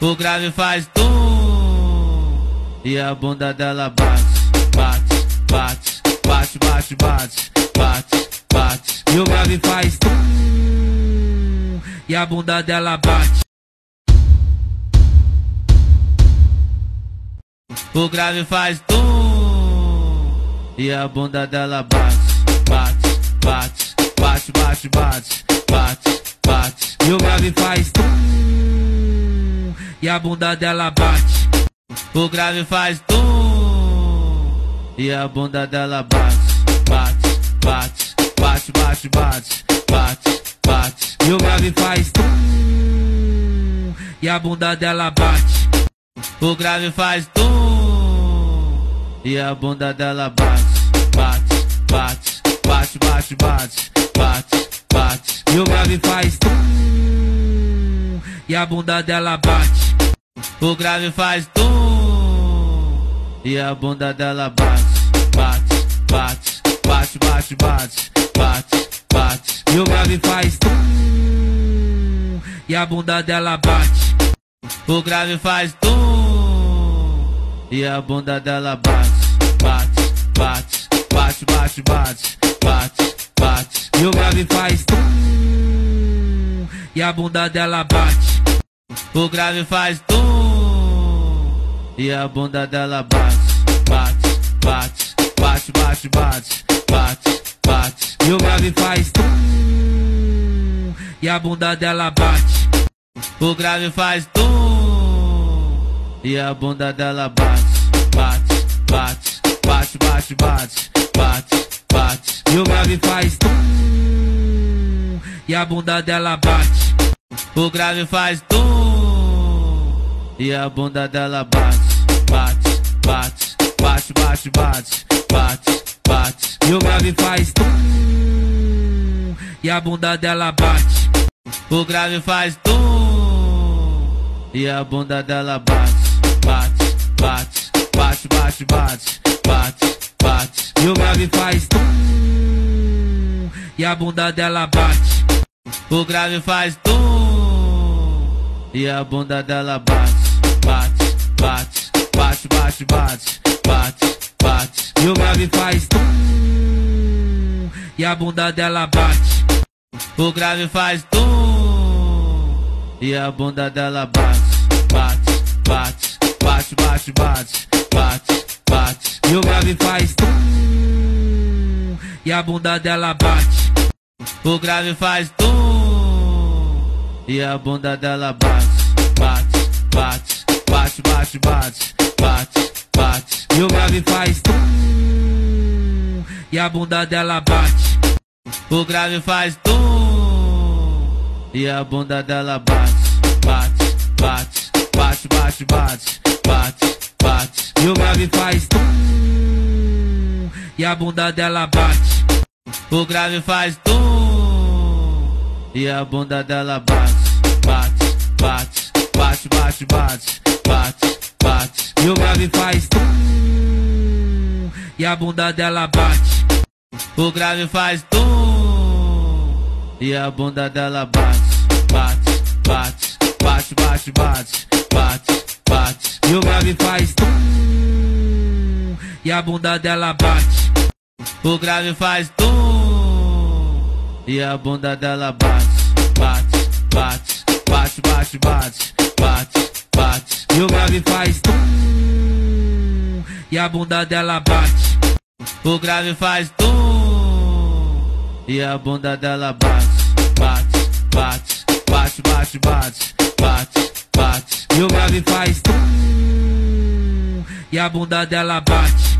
O grave faz tum e a bunda dela bate, bate, bate, bate, bate, bate, bate, bate. E o grave faz tum e a bunda dela bate. O grave faz tum e a bunda dela bate, bate, bate, bate, bate, bate, bate, bate. E o grave faz tum e a bunda dela bate. O grave faz tum e a bunda dela bate, bate, bate, bate, bate, bate, bate, bate. E o grave faz tum e a bunda dela bate. O grave faz tum e a bunda dela bate, bate, bate, bate, bate, bate, bate, bate. E o grave faz tum e a bunda dela bate. O grave faz tum e a bunda dela bate, bate, bate, bate, bate, bate, bate, bate. E o grave faz tum e a bunda dela bate. O grave faz tum e a bunda dela bate, bate, bate, bate, bate, bate, bate, bate. E o grave faz tum e a bunda dela bate. O grave faz tum e a bunda dela bate, bate, bate, bate, bate, bate, bate, bate. E o grave faz tum e a bunda dela bate. O grave faz tum e a bunda dela bate, bate, bate, bate, bate, bate, bate, bate. E o grave faz tum e a bunda dela bate. O grave faz tum e a bunda dela bate, bate, bate, bate, bate, bate, bate, bate. E o grave faz tum e a bunda dela bate. O grave faz tum e a bunda dela bate, bate, bate, bate, bate, bate, bate, bate. E o grave faz tum e a bunda dela bate. O grave faz tum e a bunda dela bate, bate, bate, bate, bate, bate, bate. E o grave faz tum e a bunda dela bate. O grave faz tum e a bunda dela bate, bate, bate, bate, bate, bate, bate, bate. E o grave faz tum e a bunda dela bate. O grave faz tum e a bunda dela bate, bate, bate, bate, bate, bate, bate. E o grave faz tum e a bunda dela bate. O grave faz tum e a bunda dela bate, bate, bate, bate, bate, bate, bate, bate. E o grave faz tum e a bunda dela bate. O grave faz tum e a bunda dela bate, bate, bate, bate, bate, bate, bate, bate. E o grave faz tum e a bunda dela bate. O grave faz tum e a bunda dela bate, bate, bate, bate, bate, bate, bate, bate. E o grave faz tum e a bunda dela bate. O grave faz tum e a bunda dela bate, bate, bate, bate, bate, bate, bate, bate. Grave faz tum e a bunda dela bate. O grave faz tum e a bunda dela bate, bate, bate, bate, bate, bate, bate, bate. E o grave faz tum e a bunda dela bate.